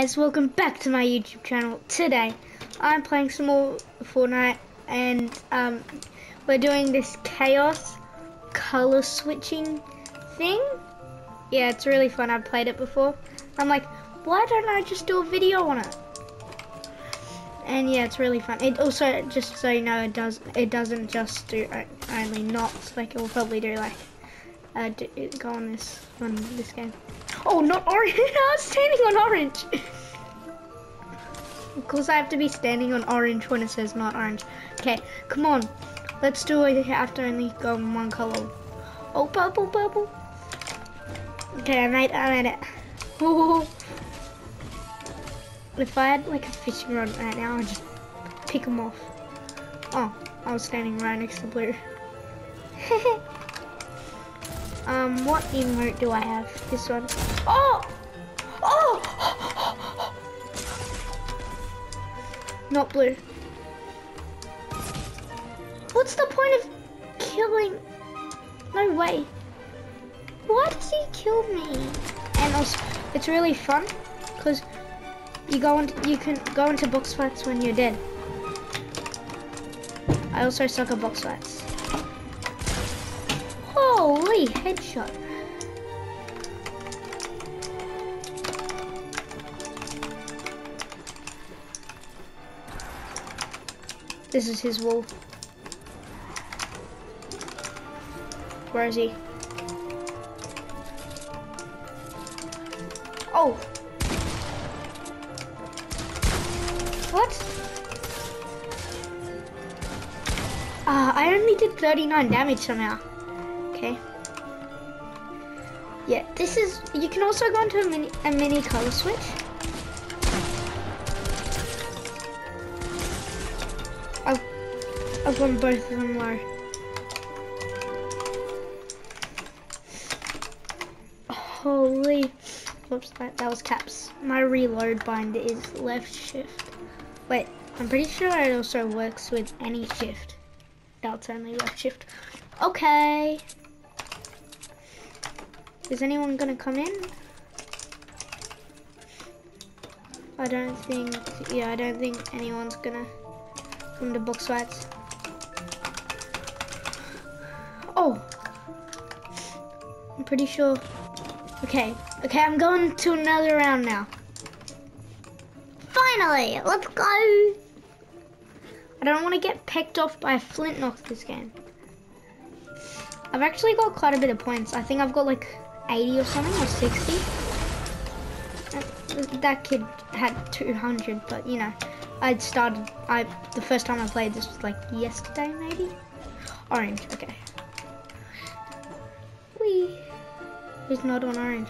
guys, welcome back to my YouTube channel. Today, I'm playing some more Fortnite and um, we're doing this chaos color switching thing. Yeah, it's really fun. I've played it before. I'm like, why don't I just do a video on it? And yeah, it's really fun. It also, just so you know, it does it doesn't just do only knots. Like it will probably do like uh, do, go on this on this game. Oh, not orange! I was standing on orange. of course, I have to be standing on orange when it says not orange. Okay, come on. Let's do it. I have to only go in one color. Oh, purple, purple. Okay, I made, I made it. If I had like a fishing rod right now, I'd just pick them off. Oh, I was standing right next to blue. um, what emote do I have? This one. Oh! Oh! Not blue. What's the point of killing? No way. Why does he kill me? And also, it's really fun because you go into, you can go into box fights when you're dead. I also suck at box fights. Holy headshot. This is his wall. Where is he? Oh! What? Ah, uh, I only did 39 damage somehow. Okay. Yeah, this is, you can also go into a mini, a mini color switch. I've won both of them low. Holy, whoops, that, that was caps. My reload binder is left shift. Wait, I'm pretty sure it also works with any shift. That's only left shift. Okay. Is anyone gonna come in? I don't think, yeah, I don't think anyone's gonna come to box fights. Oh! I'm pretty sure. Okay, okay, I'm going to another round now. Finally, let's go! I don't want to get pecked off by a Flint-Knock this game. I've actually got quite a bit of points. I think I've got like 80 or something, or 60. That kid had 200, but you know, I'd started, I the first time I played this was like yesterday maybe? Orange, okay. He's not on orange.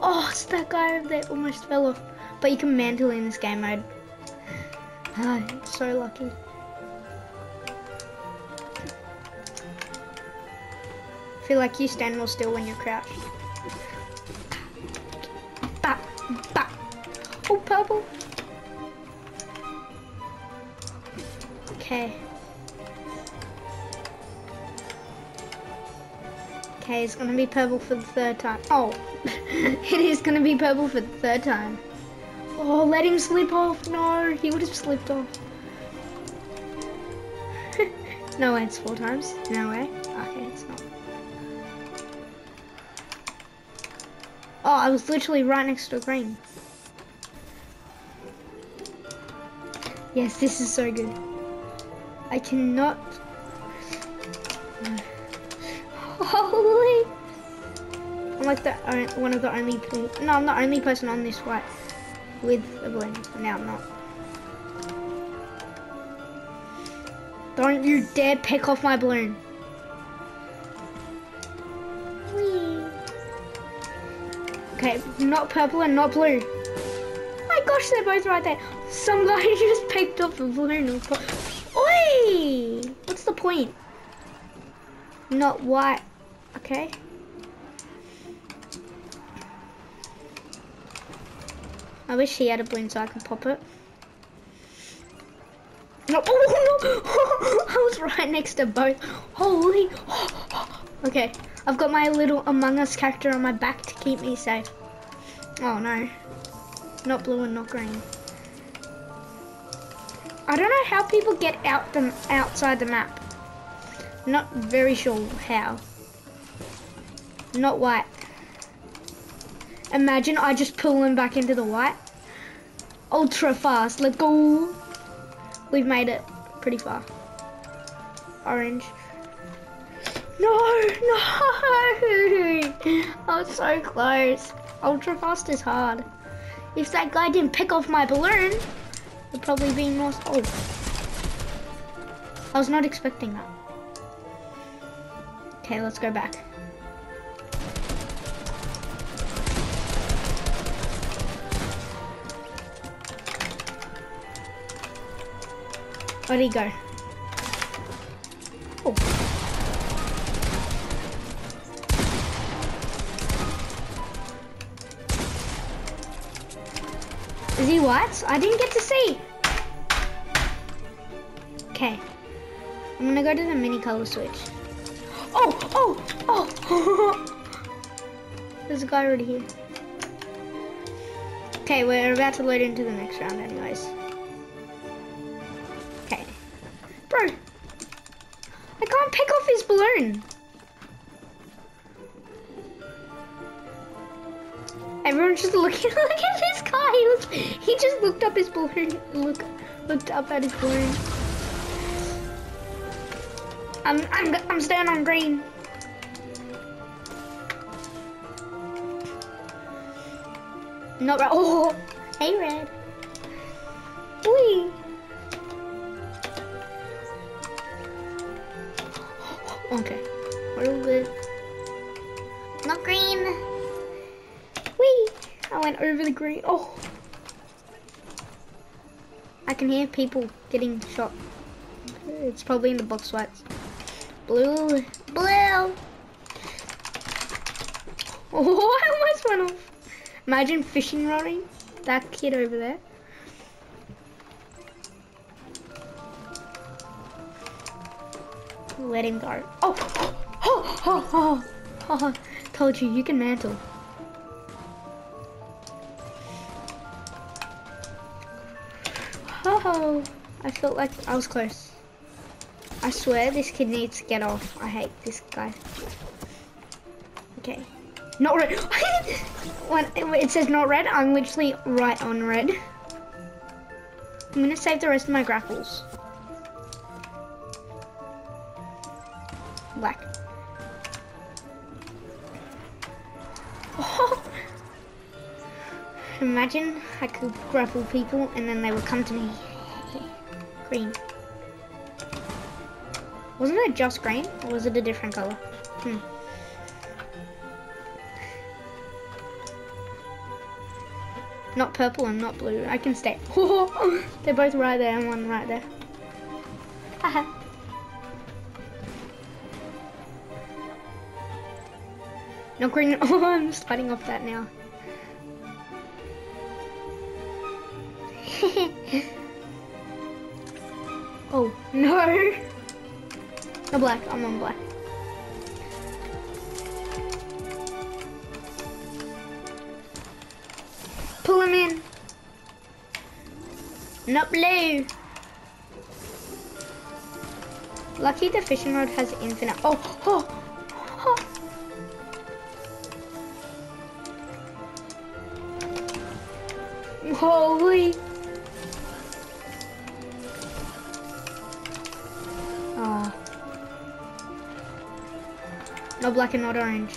Oh, it's that guy there almost fell off. But you can mantle in this game mode. Ah, so lucky. feel like you stand more still when you're crouched. Bap, bap. Oh, purple. Okay. Okay, it's gonna be purple for the third time. Oh, it is gonna be purple for the third time. Oh, let him slip off. No, he would have slipped off. no way, it's four times. No way. Okay, it's not. Oh, I was literally right next to a green. Yes, this is so good. I cannot... like the one of the only. No, I'm the only person on this white with a balloon. Now I'm not. Don't you dare pick off my balloon. Okay, not purple and not blue. My gosh, they're both right there. Some guy just picked up the balloon. Oi! What's the point? Not white. Okay. I wish he had a balloon so I could pop it. No, oh no! I was right next to both. Holy! Okay, I've got my little Among Us character on my back to keep me safe. Oh no. Not blue and not green. I don't know how people get out the outside the map. Not very sure how. Not white. Imagine I just pull them back into the white. Ultra fast. Let's go. We've made it pretty far. Orange. No, no. I was so close. Ultra fast is hard. If that guy didn't pick off my balloon, it'd probably be more. Oh. I was not expecting that. Okay, let's go back. Where'd he go? Oh. Is he what? I didn't get to see. Okay. I'm gonna go to the mini color switch. Oh, oh, oh. There's a guy already here. Okay, we're about to load into the next round anyways. Bro, I can't pick off his balloon. Everyone's just looking. Look at this guy. He, was, he just looked up his balloon. Look, looked up at his balloon. I'm, I'm, I'm staying on green. Not red. Oh, hey red. Wee. Okay, we're all good. Not green. Wee. I went over the green. Oh. I can hear people getting shot. It's probably in the box fights. Blue. Blue. Oh, I almost went off. Imagine fishing rodding that kid over there. Let him go. Oh, oh, oh, oh, oh, told you, you can mantle. Oh, I felt like I was close. I swear this kid needs to get off. I hate this guy. Okay. Not red. when it says not red, I'm literally right on red. I'm gonna save the rest of my grapples. Imagine I could grapple people and then they would come to me. Green. Wasn't it just green? Or was it a different color? Hmm. Not purple and not blue. I can stay. They're both right there and one right there. Haha. no green. Oh, I'm sliding off that now. oh, no. No black. I'm on black. Pull him in. Not blue. Lucky the fishing rod has infinite. Oh, oh, oh. Holy. No black and not orange.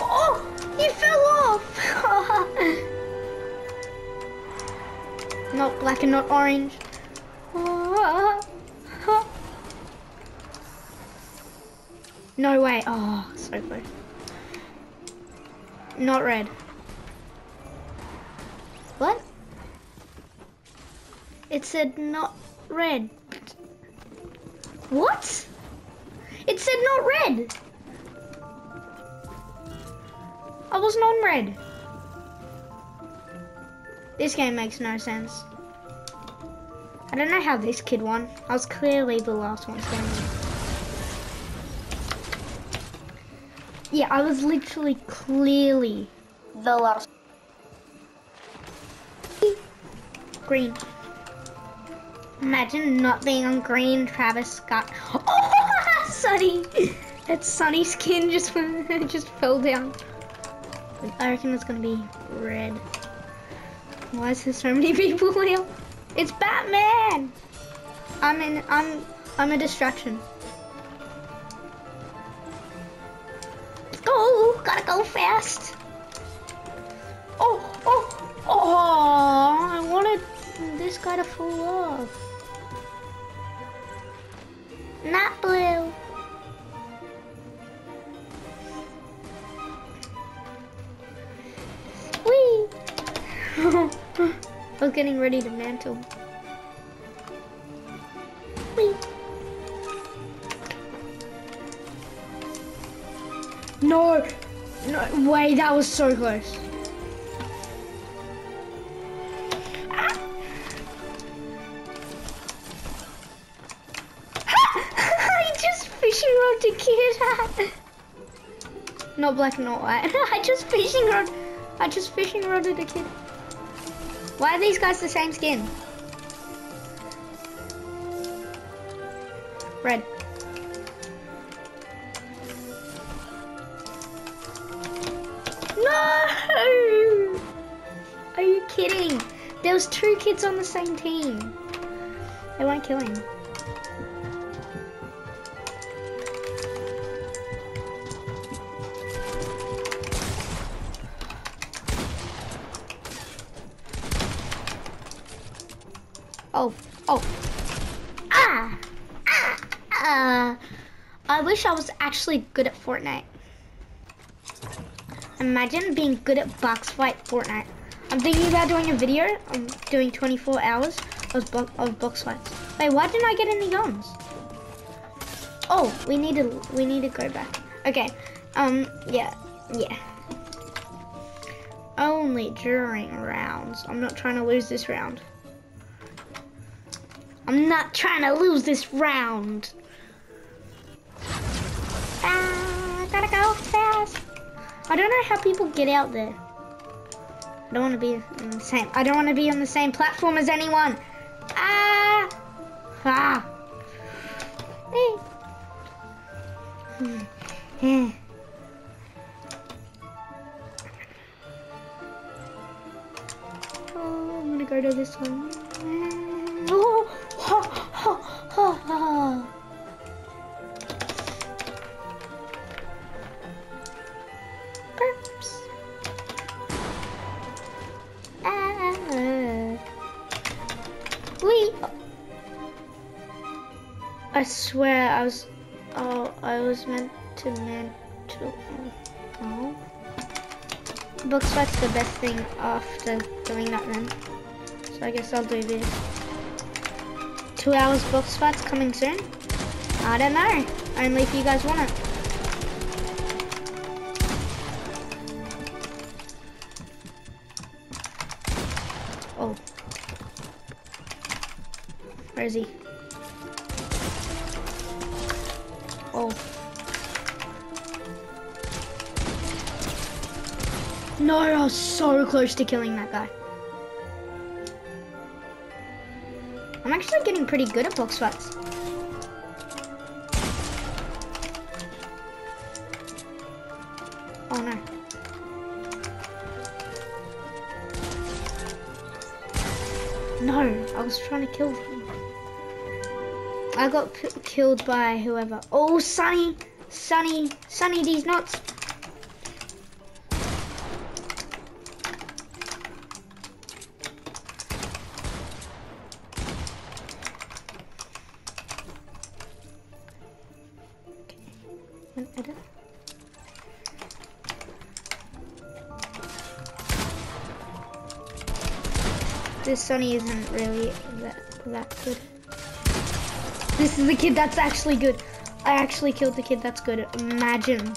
Oh, he fell off. not black and not orange. No way. Oh, so close. Not red. What? It said not red. What? It said not red. I wasn't on red. This game makes no sense. I don't know how this kid won. I was clearly the last one standing. Yeah, I was literally clearly the last. green. Imagine not being on green, Travis Scott. Oh, Sunny! That Sunny skin just just fell down. I reckon it's gonna be red. Why is there so many people here? It's Batman! I'm in. I'm. I'm a distraction. Let's go! Gotta go fast. Oh, oh, oh! I wanted this guy to fall off. Not blue. Whee! I was getting ready to mantle. Whee! No! No way, that was so close. To kid. Not black not white. I just fishing rod. I just fishing rodded a kid. Why are these guys the same skin? Red. No! Are you kidding? There was two kids on the same team. They weren't killing. Oh, oh. Ah! Ah! Ah! I wish I was actually good at Fortnite. Imagine being good at box fight Fortnite. I'm thinking about doing a video. I'm doing 24 hours of, bo of box fights. Wait, why didn't I get any guns? Oh, we need to we need to go back. Okay. Um. Yeah. Yeah. Only during rounds. I'm not trying to lose this round. I'm not trying to lose this round. Ah, I gotta go fast. I don't know how people get out there. I don't want to be on the same. I don't want to be on the same platform as anyone. Ah, ah. Eh. Hmm. Eh. Oh, I'm gonna go to this one. Oh, I was meant to meant to. Oh. Book swip's the best thing after doing that then. So I guess I'll do this. Two hours box fights coming soon? I don't know. Only if you guys want it. Oh. Where is he? Oh. No, I was so close to killing that guy. I'm actually getting pretty good at box fights. I got killed by whoever. Oh, Sunny! Sunny! Sunny, these nuts! This Sunny isn't really that, that good. This is the kid that's actually good. I actually killed the kid that's good. Imagine.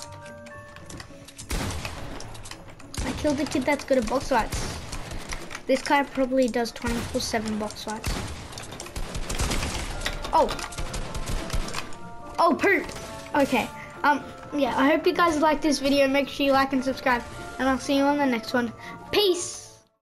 I killed the kid that's good at box fights. This guy probably does 24-7 box fights. Oh. Oh, poop. Okay. Um, yeah, I hope you guys like this video. Make sure you like and subscribe. And I'll see you on the next one. Peace!